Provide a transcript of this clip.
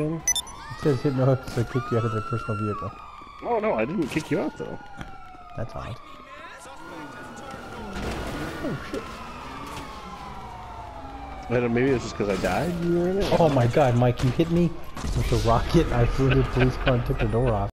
again? It says hit no to kick you out of their personal vehicle. Oh no, I didn't kick you out though. That's odd. Oh shit. I don't- Maybe it's just because I died. You were in it. Oh my god, Mike, you hit me with a rocket. I flew the police car and took the door off.